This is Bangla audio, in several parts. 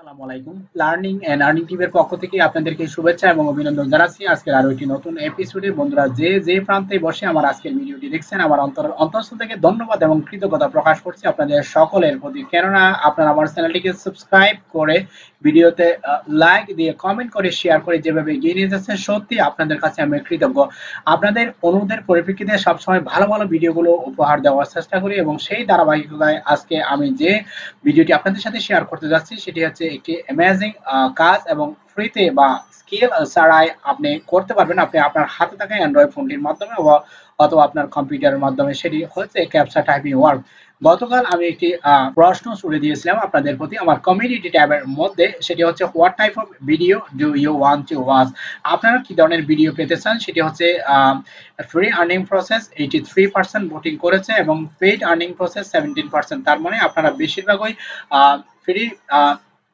আসসালামু আলাইকুম। লার্নিং এন্ড আর্নিং পক্ষ থেকে আপনাদেরকে শুভেচ্ছা এবং অভিনন্দন জানাচ্ছি। আজকের আরও একটি নতুন এপিসোডে বন্ধুরা, যে যে প্রান্তে বসে আমার আজকের ভিডিওটি দেখছেন, আমার অন্তর থেকে ধন্যবাদ এবং কৃতজ্ঞতা প্রকাশ করছি আপনাদের সকলের প্রতি। কেননা, আপনারা আমার চ্যানেলটিকে সাবস্ক্রাইব করে ভিডিওতে লাইক দিয়ে কমেন্ট করে শেয়ার করে যেভাবে এগিয়ে নিয়ে যাচ্ছেন, সত্যি আপনাদের কাছে আমি কৃতজ্ঞ। আপনাদের অনুরোধের পরিপ্রেক্ষিতে সবসময় ভালো ভালো ভিডিওগুলো উপহার দেওয়ার চেষ্টা করি এবং সেই ধারাবাহিকতায় আজকে আমি যে ভিডিওটি আপনাদের সাথে শেয়ার করতে যাচ্ছি, সেটি হচ্ছে একটি অ্যামেজিং কাজ এবং ফ্রিতে বা স্কিল ছাড়াই আপনি করতে পারবেন। আপনি আপনার হাতে থাকা অ্যান্ড্রয়েড ফোনটির মাধ্যমে অথবা আপনার কম্পিউটারের মাধ্যমে। সেটি হচ্ছে ক্যাপচা টাইপিং ওয়ার্ক গতকাল আমি একটি প্রশ্ন ছুড়ে দিয়েছিলাম আপনাদের প্রতি আমার কমিউনিটি ট্যাবের মধ্যে। সেটি হচ্ছে what type of video do you want to watch আপনারা কি ধরনের ভিডিও পেতে চান? সেটি হচ্ছে free earning process eighty three percent voting করেছে এবং paid earning process seventeen percent তার মানে আপনারা বেশিরভাগই ফ্রি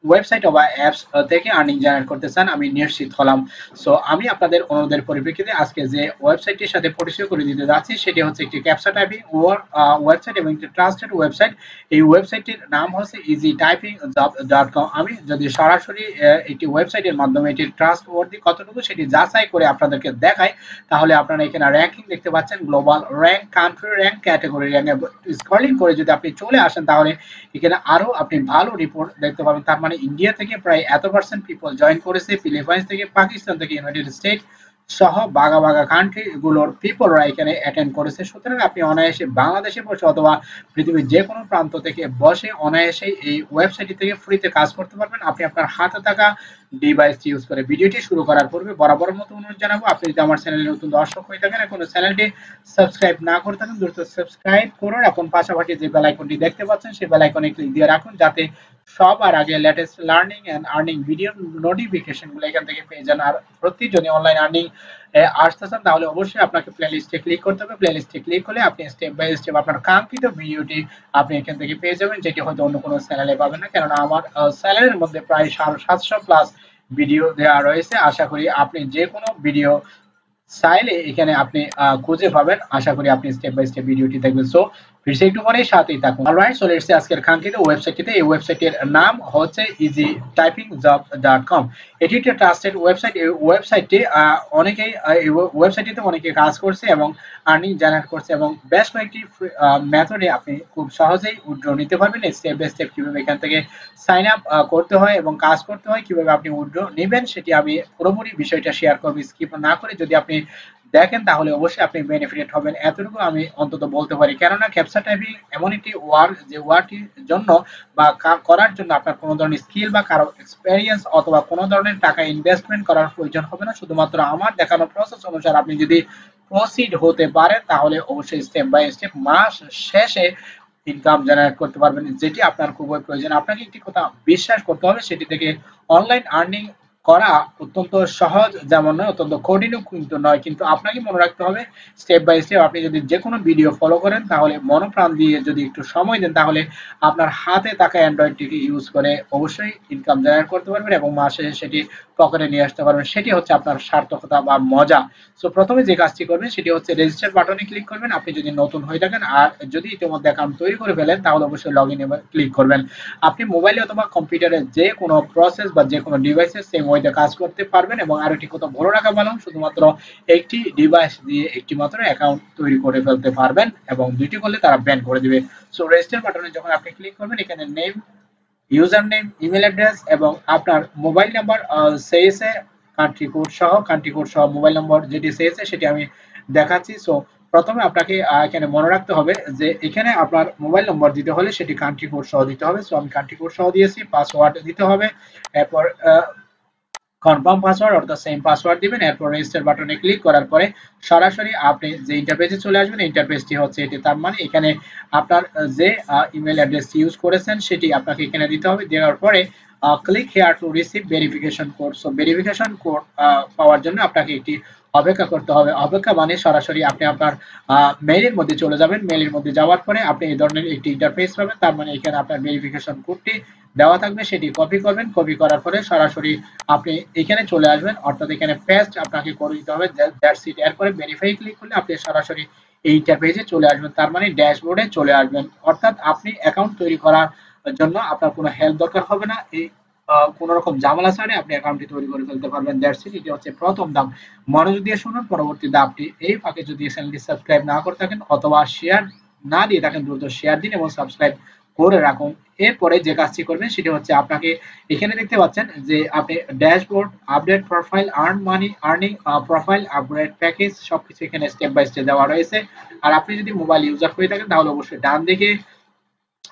ওয়েবসাইট অথবা অ্যাপস থেকে আর্নিং জেনারেট করতে চান আমি নিশ্চিত হলাম। সো আমি আপনাদের অনুরোধের পরিপ্রেক্ষিতে আজকে যে ওয়েবসাইটটির সাথে পরিচয় করে দিতে যাচ্ছি, সেটি হচ্ছে একটি ক্যাপসা টাইপিং ওয়েবসাইট এবং একটি ট্রাস্টেড ওয়েবসাইট এই ওয়েবসাইটটির নাম হচ্ছে ইজি টাইপিং ডট কম আমি যদি সরাসরি একটি ওয়েবসাইটের মাধ্যমে এটির ট্রাস্ট ওয়ার্দি কতটুকু সেটি যাচাই করে আপনাদেরকে দেখাই, তাহলে আপনারা এখানে র্যাঙ্কিং দেখতে পাচ্ছেন। Global rank country rank category rank scrolling করে যদি আপনি চলে আসেন, তাহলে এখানে আরও আপনি ভালো রিপোর্ট দেখতে পাবেন। তার মানে ইন্ডিয়া থেকে প্রায় এত পার্সেন্ট পিপল জয়েন করেছে ফিলিপাইন্স থেকে পাকিস্তান থেকে ইউনাইটেড স্টেট সহ বাগা বাগা কান্ট্রি এগুলোর পিপলরা এখানে অ্যাটেন্ড করেছে। সুতরাং আপনি অনায়াসে বাংলাদেশে বসে অথবা পৃথিবীর যে কোনো প্রান্ত থেকে বসে অনায়াসে এই ওয়েবসাইটটি থেকে ফ্রিতে কাজ করতে পারবেন। আপনি আপনার হাতে থাকা ডিভাইস ইউজ করে ভিডিওটি শুরু করার পূর্বে বরাবর মতো অনুরোধ জানাব, আপনি যদি আমার চ্যানেলে নতুন দর্শক হয়ে থাকেন, এখন চ্যানেলটি সাবস্ক্রাইব না করে থাকেন, দ্রুত সাবস্ক্রাইব করুন। এখন পাশাপাশি যে বেল আইকনটি দেখতে পাচ্ছেন, সেই বেল আইকনে ক্লিক দিয়ে রাখুন, যাতে সবার আগে latest learning and earning video নোটিফিকেশনগুলো এখান থেকে পেয়ে যান। আর প্রতি যদি অনলাইন আর্নিং আসতেছেন, তাহলে অবশ্যই আপনাকে প্লে লিস্টে ক্লিক করতে হবে। প্লে লিস্টে ক্লিক করলে আপনি স্টেপ বাই স্টেপ আপনার কাঙ্ক্ষিত ভিডিওটি আপনি এখান থেকে পেয়ে যাবেন, যেটি হয়তো অন্য কোনো চ্যানেলে পাবেন না। কেননা আমার চ্যানেলের মধ্যে প্রায় সাড়ে সাতশো প্লাস ভিডিও দেওয়া রয়েছে। আশা করি আপনি যে কোনো ভিডিও চাইলে এখানে আপনি খুঁজে পাবেন। আশা করি আপনি স্টেপ বাই স্টেপ ভিডিওটি দেখবেন। সো ফিরছে একটু পরে সাথেই থাকুন। অলরাইট চলে এসেছে আজকের কাঙ্ক্ষিত ওয়েবসাইটটিতে এই ওয়েবসাইটের নাম হচ্ছে easy typing job dot com এটি একটি ট্রাস্টেড ওয়েবসাইট এই ওয়েবসাইটটি অনেকেই এই ওয়েবসাইটটিতে অনেকে কাজ করছে এবং আর্নিং জেনারেট করছে এবং বেশ কয়েকটি মেথডে আপনি খুব সহজেই উইড্রো নিতে পারবেন স্টেপ বাই স্টেপ কীভাবে এখান থেকে সাইন আপ করতে হয় এবং কাজ করতে হয়, কীভাবে আপনি উইড্রো নেবেন, সেটি আমি পুরোপুরি বিষয়টা শেয়ার করব স্কিপ না করে যদি আপনি দেখেন তাহলে অবশ্যই আপনি বেনিফিটেড হবেন। এতটুকু আমি অন্তত বলতে পারি। কেননা ক্যাপচা টাইপিং এমন একটি ওয়ার্ক যে ওয়ার্কটির জন্য বা করার জন্য আপনার কোনো ধরনের স্কিল বা কারও এক্সপেরিয়েন্স অথবা কোনো ধরনের টাকা ইনভেস্টমেন্ট করার প্রয়োজন হবে না। শুধুমাত্র আমার দেখানো প্রসেস অনুসারে আপনি যদি প্রসিড হতে পারেন, তাহলে অবশ্যই স্টেপ বাই স্টেপ মাস শেষে ইনকাম জেনারেট করতে পারবেন, যেটি আপনার খুবই প্রয়োজন। আপনাকে একটি কথা বিশ্বাস করতে হবে, সেটি থেকে অনলাইন আর্নিং করা অত্যন্ত সহজ যেমন নয় অত্যন্ত কঠিনও কিন্তু নয়। কিন্তু আপনাকে মনে রাখতে হবে স্টেপ বাই স্টেপ আপনি যদি যে কোনো ভিডিও ফলো করেন, তাহলে মনোপ্রাণ দিয়ে যদি একটু সময় দেন, তাহলে আপনার হাতে থাকা অ্যান্ড্রয়েডটিকে ইউজ করে অবশ্যই ইনকাম জেনারেট করতে পারবেন এবং মাসে সেটি পকেটে নিয়ে আসতে পারবেন। সেটি হচ্ছে আপনার সার্থকতা বা মজা। সো প্রথমে যে কাজটি করবেন, সেটি হচ্ছে রেজিস্টার বাটনে ক্লিক করবেন। আপনি যদি নতুন হয়ে থাকেন আর যদি ইতিমধ্যে অ্যাকাউন্ট তৈরি করে ফেলেন, তাহলে অবশ্যই লগ ইন ক্লিক করবেন। আপনি মোবাইলে অথবা কম্পিউটারে যে কোনো প্রসেস বা যে কোনো ডিভাইসে সেম ওয়েতে কাজ করতে পারবেন এবং আর একটি কথা বড় রাখা ভালো, শুধুমাত্র একটি ডিভাইস দিয়ে একটি মাত্র অ্যাকাউন্ট তৈরি করে ফেলতে পারবেন এবং দুইটি করলে তারা ব্যান করে দিবে। সো রেজিস্টার বাটনে যখন আপনি ক্লিক করবেন, এখানে name user name email address এবং আপনার মোবাইল নাম্বার সেইসে কান্ট্রি কোড সহ, কান্ট্রি কোড সহ মোবাইল নম্বর যেটি সেইসে সেটি আমি দেখাচ্ছি। সো প্রথমে আপনাকে এখানে মনে রাখতে হবে যে এখানে আপনার মোবাইল নম্বর দিতে হলে সেটি কান্ট্রি কোড সহ দিতে হবে। সো আমি কান্ট্রি কোড সহ দিয়েছি, পাসওয়ার্ড দিতে হবে। এরপর কনফার্ম পাসওয়ার্ড অর্থাৎ সেম পাসওয়ার্ড দিবেন, এরপর রেজিস্টার বাটনে ক্লিক করার পরে সরাসরি আপনি যে ইন্টারফেসে চলে আসবেন ইন্টারফেসটি হচ্ছে এটি। তার মানে এখানে আপনার যে ইমেল অ্যাড্রেস ইউজ করেছেন, সেটি আপনাকে এখানে দিতে হবে। দেওয়ার পরে click here to receive verification code so verification code পাওয়ার জন্য আপনাকে একটি অপেক্ষা করতে হবে। অপেক্ষা মানে সরাসরি আপনি আপনার মেইলের মধ্যে চলে যাবেন। মেইলের মধ্যে যাওয়ার পরে আপনি এই ধরনের একটি ইন্টারফেস পাবেন। তার মানে এখানে আপনার ভেরিফিকেশন কোডটি দেওয়া থাকবে সেটি কপি করবেন কপি করার পরে সরাসরি আপনি এখানে চলে আসবেন। অর্থাৎ এখানে পেস্ট আপনাকে করে দিতে হবে দ্যাটস ইট এরপরে ভেরিফাই ক্লিক করলে আপনি সরাসরি এইটা পেজে চলে আসবেন। তার মানে ড্যাশবোর্ডে চলে আসবেন। অর্থাৎ আপনি অ্যাকাউন্ট তৈরি করার জন্য আপনার কোনো হেল্প দরকার হবে না। এই কোনো রকম ঝামেলা ছাড়ে আপনি অ্যাকাউন্টটি তৈরি করে ফেলতে পারবেন। দ্যাটস ইট এটি হচ্ছে প্রথম দাম। মনোযোগ দিয়ে শুনুন, পরবর্তী দামটি এই ফাঁকে যদি চ্যানেলটি সাবস্ক্রাইব না করে থাকেন অথবা শেয়ার না দিয়ে থাকেন, দ্রুত শেয়ার দিন এবং সাবস্ক্রাইব করে রাখুন। এরপরে যে কাজটি করবেন সেটি হচ্ছে আপনাকে এখানে দেখতে পাচ্ছেন যে আপনি dashboard, update profile, earn money, earning profile upgrade package, সবকিছু এখানে স্টেপ বাই স্টেপ দেওয়া রয়েছে। আর আপনি যদি মোবাইল ইউজার হয়ে থাকেন তাহলে অবশ্যই ডান দিকে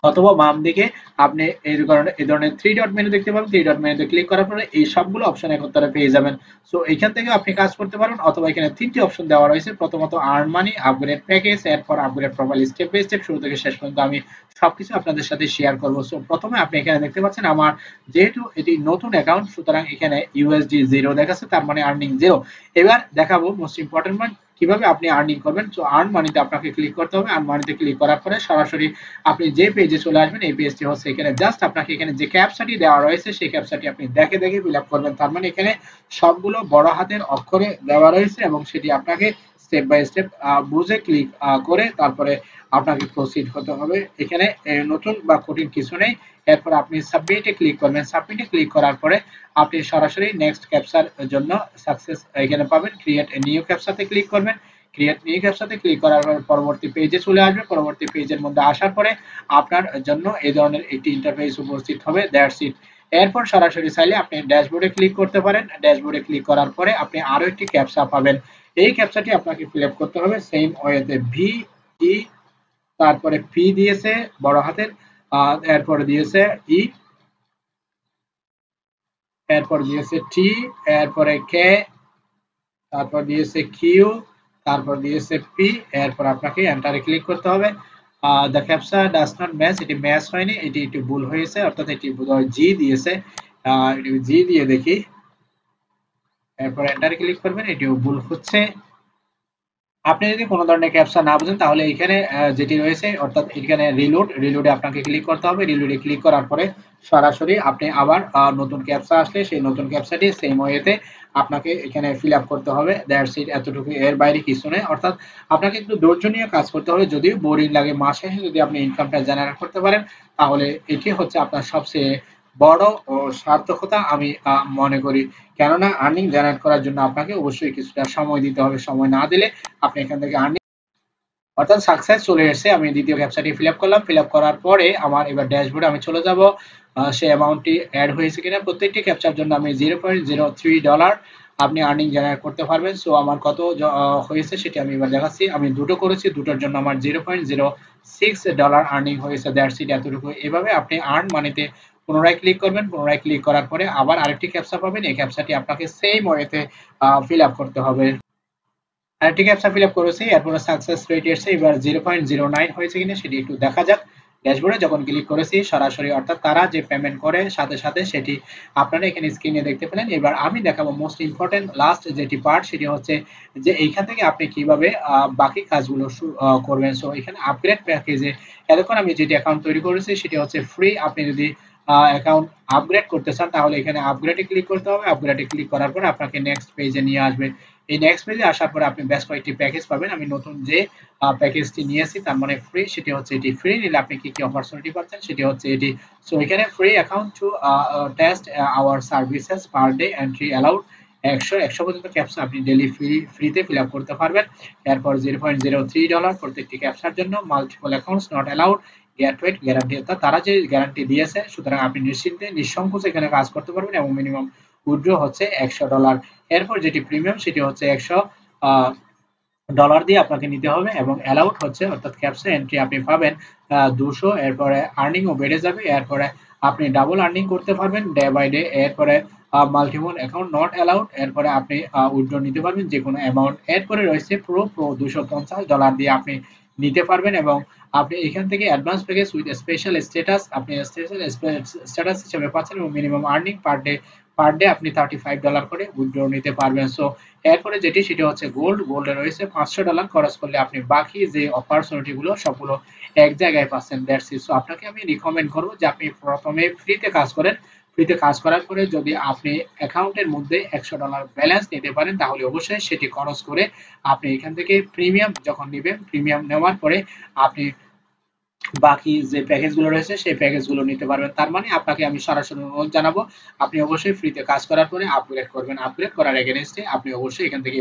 অথবা বাম দিকে আপনি এই ধরনের এই ধরনের থ্রি ডট মেনু দেখতে পাবেন। থ্রি ডট মেনুতে ক্লিক করার পরে এই সবগুলো অপশন একত্রে পেয়ে যাবেন। সো এখান থেকে আপনি কাজ করতে পারেন, অথবা এখানে তিনটি অপশন দেওয়া রয়েছে। প্রথমত আর্ন মানি আপগ্রেড প্যাকেজ এরপর upgrade profile step by step শুরু থেকে শেষ পর্যন্ত আমি সবকিছু আপনাদের সাথে শেয়ার করব। সো প্রথমে আপনি এখানে দেখতে পাচ্ছেন আমার যেহেতু এটি নতুন অ্যাকাউন্ট সুতরাং এখানে ইউএসডি জিরো দেখাচ্ছে, তার মানে আর্নিং জিরো এবার দেখাবো মোস্ট ইম্পর্টেন্ট পয়েন্ট কীভাবে আপনি আর্নিং করবেন, তো আর্ন মানিতে আপনাকে ক্লিক করতে হবে আর্ন মানিতে ক্লিক করার পরে সরাসরি আপনি যে পেজে চলে আসবেন, এই পেজটি হচ্ছে এখানে জাস্ট আপনাকে এখানে যে ক্যাপসাটি দেওয়া রয়েছে, সেই ক্যাপসাটি আপনি দেখে দেখে ফিল করবেন। তার মানে এখানে সবগুলো বড় হাতের অক্ষরে দেওয়া রয়েছে এবং সেটি আপনাকে স্টেপ বাই স্টেপ বুঝে ক্লিক করে তারপরে আপনাকে প্রসিড হতে হবে। এখানে নতুন বা কঠিন কিছু নেই। এরপর আপনি সাবমিটে ক্লিক করবেন। সাবমিটে ক্লিক করার পরে আপনি সরাসরি নেক্সট ক্যাপচার জন্য সাকসেস এখানে পাবেন। ক্রিয়েট নিউ ক্যাপচাতে ক্লিক করবেন। ক্রিয়েট নিউ ক্যাপচাতে ক্লিক করার পর পরবর্তী পেজে চলে আসবে। পরবর্তী পেজের মধ্যে আসার পরে আপনার জন্য এই ধরনের একটি ইন্টারফেস উপস্থিত হবে। দ্যাটস ইট এরপর সরাসরি চাইলে আপনি ড্যাশবোর্ডে ক্লিক করতে পারেন। ড্যাশবোর্ডে ক্লিক করার পরে আপনি আরও একটি ক্যাপচা পাবেন। এই ক্যাপচাটি আপনাকে ফিল করতে হবে। সেম ওয়েতে ভি ই তারপরে পি দিয়েছে বড় হাতের এরপরে দিয়েছে ই এরপর দিয়েছে টি এরপরে কে তারপর দিয়েছে কিউ তারপর দিয়েছে পি এরপর আপনাকে এন্টারে ক্লিক করতে হবে। The captcha does not match এটি ম্যাচ হয়নি। এটি একটু ভুল হয়েছে। অর্থাৎ এটি বোধহয় জি দিয়েছে। জি দিয়ে দেখি। এরপর এন্টার ক্লিক করবেন। এটিও ভুল হচ্ছে। আপনি যদি কোনো ধরনের ক্যাপসা না বুঝেন, তাহলে এখানে যেটি রয়েছে, অর্থাৎ এখানে রিলোড রিলোডে আপনাকে ক্লিক করতে হবে। রিলোডে ক্লিক করার পরে সরাসরি আপনি আবার নতুন ক্যাপসা আসলে সেই নতুন ক্যাপসাটি সেম ওয়েতে আপনাকে এখানে ফিল আপ করতে হবে। দ্যাটস সিট এতটুকু এর বাইরে কিছু নেই। অর্থাৎ আপনাকে একটু ধৈর্য নিয়ে কাজ করতে হবে। যদিও বোরিং লাগে, মাসে যদি আপনি ইনকামটা জেনারেট করতে পারেন, তাহলে এটি হচ্ছে আপনার সবচেয়ে বড় ও সার্থকতা আমি মনে করি। কেননা আর্নিং জেনারেট করার জন্য আপনাকে অবশ্যই কিছুটা সময় দিতে হবে। সময় না দিলে আপনি এখান থেকে আর্নিং অর্থাৎ সাকসেস চলে এসেছে আমি দ্বিতীয় ক্যাপচাটি ফিল আপ করলাম। ফিল আপ করার পরে আমার এবার ড্যাশবোর্ডে আমি চলে যাব। সেই অ্যামাউন্টটি অ্যাড হয়েছে কিনা প্রত্যেকটি ক্যাপচার জন্য আমি zero point zero three dollar আপনি আর্নিং জেনারেট করতে পারবেন। সো আমার কত হয়েছে সেটি আমি এবার দেখাচ্ছি। আমি দুটো করেছি, দুটোর জন্য আমার zero point zero six dollar earning হয়েছে। দ্যাটস ইট এতটুকু। এভাবে আপনি আর্ন মানিতে পুনরায় ক্লিক করবেন, পুনরায় ক্লিক করার পরে আবার আরেকটি ক্যাপসা পাবেন। এই ক্যাপসাটি আপনাকে সেম ওয়েতে ফিল আপ করতে হবে। আরেকটি ক্যাপসা ফিল আপ করেছি, এরপরে সাকসেস রেট এসেছে, এবার জিরো পয়েন্ট জিরো নাইন হয়েছে কিনা সেটি একটু দেখা যাক। ড্যাশবোর্ডে যখন ক্লিক করেছি, সরাসরি অর্থাৎ তারা যে পেমেন্ট করে, সাথে সাথে সেটি আপনারা এখানে স্ক্রিনে দেখতে পেলেন। এবার আমি দেখাবো মোস্ট ইম্পর্টেন্ট লাস্ট যেটি পার্ট সেটি হচ্ছে যে এইখান থেকে আপনি কীভাবে বাকি কাজগুলো করবেন। সো এখানে আপগ্রেড প্যাকেজে এতক্ষণ আমি যেটি অ্যাকাউন্ট তৈরি করেছি, সেটি হচ্ছে ফ্রি আপনি যদি অ্যাকাউন্ট আপগ্রেড করতে চান, তাহলে এখানে আপগ্রেডে ক্লিক করতে হবে। আপগ্রেডে ক্লিক করার পর আপনাকে নেক্সট পেজে নিয়ে আসবে। এই নেক্সট পেজে আসার পর আপনি বেশ কয়েকটি প্যাকেজ পাবেন। আমি নতুন যে প্যাকেজটি নিয়েছি, তার মানে ফ্রি সেটি হচ্ছে এটি ফ্রি নিলে আপনি কি কি অপরচুনিটি পাচ্ছেন, সেটি হচ্ছে এটি। সো এখানে free account to test our services per day entry allowed একশো একশো পর্যন্ত ক্যাপসা আপনি ডেলি ফ্রি ফ্রিতে ফিল আপ করতে পারবেন। এরপর zero point zero three dollar প্রত্যেকটি ক্যাপসার জন্য মাল্টিপল অ্যাকাউন্টস নট অ্যালাউড গ্যাটওয়েট গ্যারান্টি অর্থাৎ তারা যে গ্যারান্টি দিয়েছে, সুতরাং আপনি নিশ্চিন্তে, নিঃসংকোচে এখানে কাজ করতে পারবেন এবং মিনিমাম উইথড্র হচ্ছে একশো ডলার এরপর যেটি প্রিমিয়াম সেটি হচ্ছে একশো ডলার দিয়ে আপনাকে নিতে হবে এবং অ্যালাউড হচ্ছে, অর্থাৎ ক্যাপসা এন্ট্রি আপনি পাবেন দুশো, এরপরে আর্নিংও বেড়ে যাবে, এরপরে আপনি ডাবল আর্নিং করতে পারবেন ডে বাই ডে এরপরে মাল্টিপল অ্যাকাউন্ট নট অ্যালাউড এরপরে আপনি উইথড্র নিতে পারবেন যে কোনো অ্যামাউন্ট এরপরে রয়েছে প্রো প্রো দুশো পঞ্চাশ ডলার দিয়ে আপনি নিতে পারবেন এবং আপনি এখান থেকে advance package with special status আপনি স্পেশাল স্ট্যাটাস হিসেবে পাচ্ছেন এবং minimum earning per day per day আপনি থার্টি ফাইভ ডলার করে উইথড্র নিতে পারবেন। সো এরপরে যেটি, সেটি হচ্ছে গোল্ড গোল্ডে রয়েছে পাঁচশো ডলার খরচ করলে আপনি বাকি যে অপরচুনিটিগুলো সবগুলো এক জায়গায় পাচ্ছেন। দ্যাটস ইট সো আপনাকে আমি রিকমেন্ড করব যে আপনি প্রথমে ফ্রিতে কাজ করেন। ফ্রিতে কাজ করার পরে যদি আপনি অ্যাকাউন্টের মধ্যে একশো ডলার ব্যালেন্স নিতে পারেন, তাহলে অবশ্যই সেটি খরচ করে আপনি এখান থেকে প্রিমিয়াম যখন নেবেন প্রিমিয়াম নেওয়ার পরে আপনি বাকি যে প্যাকেজগুলো রয়েছে, সেই প্যাকেজগুলো নিতে পারবেন। তার মানে আপনাকে আমি সরাসরি অনুরোধ জানাব, আপনি অবশ্যই ফ্রিতে কাজ করার পরে আপগ্রেড করবেন। আপগ্রেড করার এগেনস্টে আপনি অবশ্যই এখান থেকে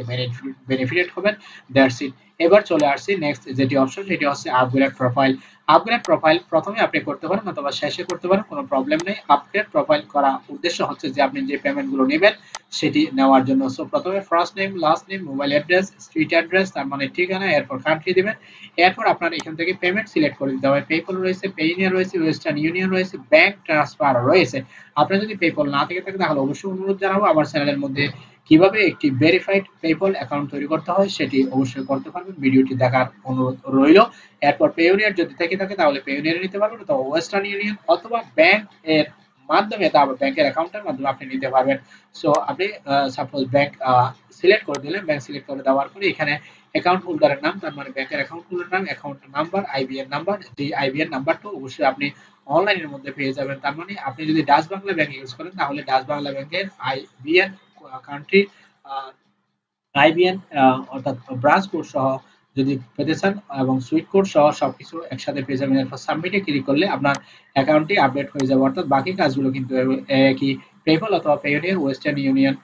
বেনিফিট হবেন। দ্যাটস ইট এবার চলে আসছি নেক্সট যেটি অপশন সেটি হচ্ছে আপগ্রেড প্রোফাইল আপগ্রেড প্রোফাইল প্রথমে আপনি করতে পারেন অথবা শেষে করতে পারেন, কোনো প্রবলেম নেই। আপগ্রেড প্রোফাইল করা উদ্দেশ্য হচ্ছে যে আপনি যে পেমেন্টগুলো নেবেন, সেটি নেওয়ার জন্য। সো প্রথমে first name last name mobile address street address তার মানে ঠিকানা, এরপর কান্ট্রি দিবেন। এরপর আপনার এখান থেকে পেমেন্ট সিলেক্ট করে দিতে হবে। পেপল রয়েছে পেইনিয়ার রয়েছে ওয়েস্টার্ন ইউনিয়ন রয়েছে ব্যাংক ট্রান্সফার রয়েছে। আপনার যদি পেপল না থেকে থাকে, তাহলে অবশ্যই অনুরোধ জানাব। আমার চ্যানেলের মধ্যে কীভাবে একটি ভেরিফাইড পেপল অ্যাকাউন্ট তৈরি করতে হয় সেটি অবশ্যই করতে পারবেন। ভিডিওটি দেখার অনুরোধ রইল। এরপর পেউনিয়ার যদি থেকে থাকে তাহলে পেউনিয়ার নিতে পারবেন অথবা ওয়েস্টার্ন ইউনিয়ন অথবা ব্যাংক এর মাধ্যমে তারপর ব্যাংকের অ্যাকাউন্টের মাধ্যমে আপনি নিতে পারবেন। সো আপনি সাপোজ ব্যাংক সিলেক্ট করে দিলেন ব্যাংক সিলেক্ট করে দেওয়ার পরে এখানে অ্যাকাউন্ট হোল্ডারের নাম, তার মানে ব্যাংকের অ্যাকাউন্ট হোল্ডার নাম অ্যাকাউন্ট নাম্বার আইবিএন নাম্বার যে আইবিএন নাম্বারটা অবশ্যই আপনি অনলাইনের মধ্যে পেয়ে যাবেন। তার মানে আপনি যদি ডাচ বাংলা ব্যাংক ইউজ করেন তাহলে ডাচ বাংলা ব্যাংকের আইবিএন কান্ট্রি আইবিএন অর্থাৎ ব্রাঞ্চ কোড সহ যদি পেতে চান এবং সুইট কোড সহ সবকিছু একসাথে পেয়ে যাবেন। এরপর সাবমিটে ক্লিক করলে আপনার অ্যাকাউন্টটি আপডেট হয়ে যাবে। অর্থাৎ বাকি কাজগুলো কিন্তু একই পেপল অথবা পেউনিয়ার ওয়েস্টার্ন ইউনিয়ন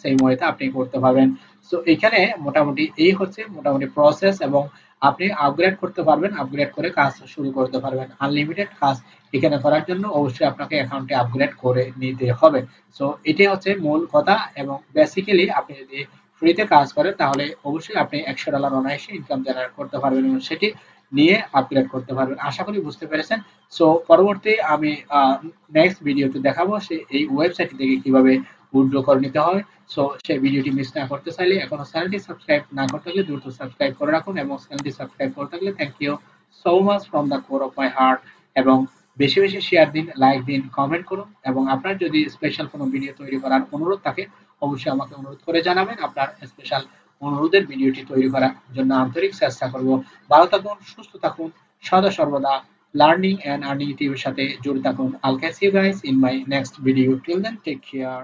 সেম ওয়েতে আপনি করতে পারবেন। সো এখানে মোটামুটি এই হচ্ছে মোটামুটি প্রসেস এবং আপনি আপগ্রেড করতে পারবেন আপগ্রেড করে কাজ শুরু করতে পারবেন। আনলিমিটেড কাজ এখানে করার জন্য অবশ্যই আপনাকে অ্যাকাউন্টে আপগ্রেড করে নিতে হবে। সো এটাই হচ্ছে মূল কথা এবং বেসিক্যালি আপনি যদি ফ্রিতে কাজ করেন, তাহলে অবশ্যই আপনি একশো ডলার অনায়াসে ইনকাম জেনারেট করতে পারবেন এবং সেটি নিয়ে আপগ্রেড করতে পারবেন। আশা করি বুঝতে পেরেছেন। সো পরবর্তী আমি নেক্সট ভিডিওতে দেখাবো সে এই ওয়েবসাইট থেকে কীভাবে উইথড্র করে নিতে হয় সো সেই ভিডিওটি মিস না করতে চাইলে এখনও চ্যানেলটি সাবস্ক্রাইব না করতে হলে দ্রুত সাবস্ক্রাইব করে রাখুন এবং চ্যানেলটি সাবস্ক্রাইব করতে গেলে thank you so much from the core of my heart এবং বেশি বেশি শেয়ার দিন লাইক দিন কমেন্ট করুন এবং আপনার যদি স্পেশাল কোনো ভিডিও তৈরি করার অনুরোধ থাকে, অবশ্যই আমাকে অনুরোধ করে জানাবেন। আপনার স্পেশাল অনুরোধের ভিডিওটি তৈরি করার জন্য আন্তরিক চেষ্টা করব। ভালো থাকুন, সুস্থ থাকুন, সদা সর্বদা লার্নিং অ্যান্ড আর্নিং টিভির সাথে জুড়ে থাকুন। I'll catch you guys in my next video till then take care